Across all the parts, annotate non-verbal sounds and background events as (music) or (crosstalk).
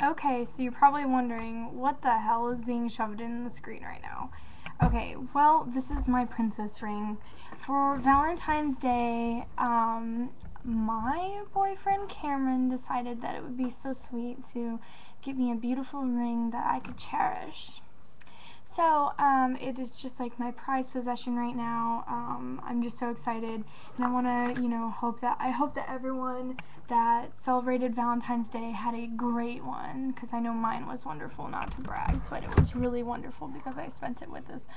Okay, so you're probably wondering what the hell is being shoved in the screen right now. Okay, well, this is my princess ring. For Valentine's Day, um, my boyfriend Cameron decided that it would be so sweet to get me a beautiful ring that I could cherish. So um, it is just like my prized possession right now. Um, I'm just so excited, and I want to, you know, hope that I hope that everyone that celebrated Valentine's Day had a great one because I know mine was wonderful. Not to brag, but it was really wonderful because I spent it with this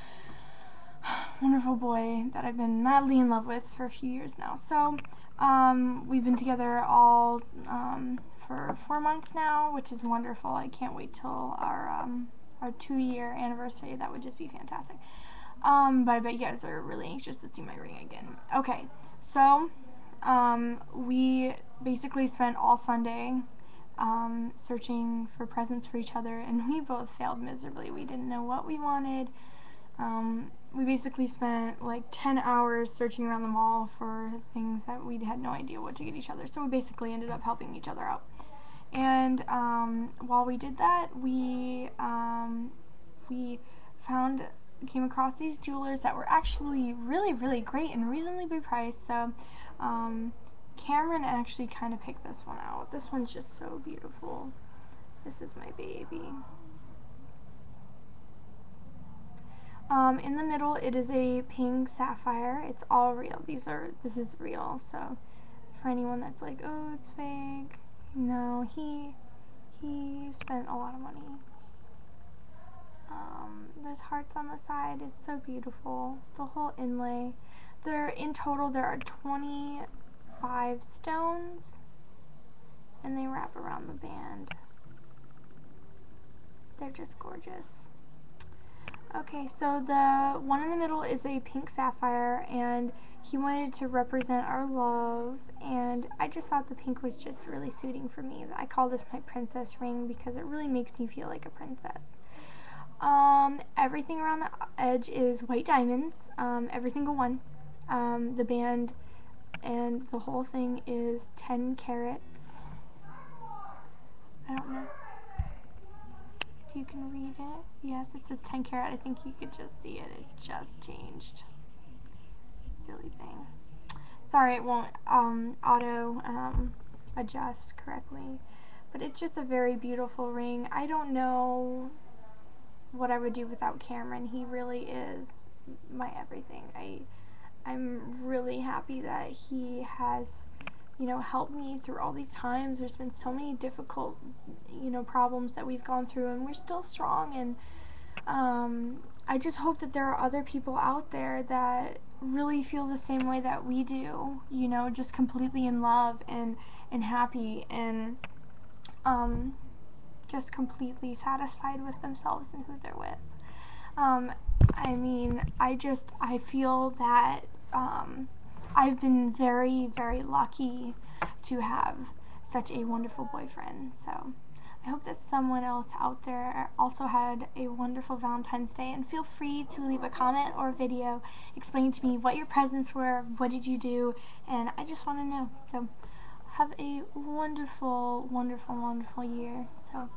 (sighs) wonderful boy that I've been madly in love with for a few years now. So um, we've been together all um, for four months now, which is wonderful. I can't wait till our um, our two year anniversary. That would just be fantastic. Um, but I bet you guys are really anxious to see my ring again. Okay, so um, we basically spent all Sunday um, searching for presents for each other, and (laughs) we both failed miserably. We didn't know what we wanted. Um, we basically spent like 10 hours searching around the mall for things that we had no idea what to get each other. So we basically ended up helping each other out. And um, while we did that, we came across these jewelers that were actually really really great and reasonably priced. So um, Cameron actually kind of picked this one out. This one's just so beautiful. This is my baby. Um, in the middle, it is a pink sapphire. It's all real. These are, this is real. So for anyone that's like, oh, it's fake, no, he he spent a lot of money. There's hearts on the side. It's so beautiful. The whole inlay. There in total there are 25 stones, and they wrap around the band. They're just gorgeous. Okay, so the one in the middle is a pink sapphire, and he wanted to represent our love and I just thought the pink was just really suiting for me. I call this my princess ring because it really makes me feel like a princess. Um, everything around the edge is white diamonds, um, every single one. Um, the band and the whole thing is 10 carats. I don't know if you can read it. Yes, it says 10 carat. I think you could just see it. It just changed silly thing. Sorry, it won't um, auto um, adjust correctly. But it's just a very beautiful ring. I don't know what I would do without Cameron. He really is my everything. I, I'm really happy that he has, you know, helped me through all these times. There's been so many difficult, you know, problems that we've gone through, and we're still strong. And um, I just hope that there are other people out there that really feel the same way that we do, you know, just completely in love and, and happy and um, just completely satisfied with themselves and who they're with. Um, I mean, I just, I feel that um, I've been very, very lucky to have such a wonderful boyfriend, so. I hope that someone else out there also had a wonderful Valentine's Day and feel free to leave a comment or video explaining to me what your presents were, what did you do, and I just want to know. So have a wonderful, wonderful, wonderful year. So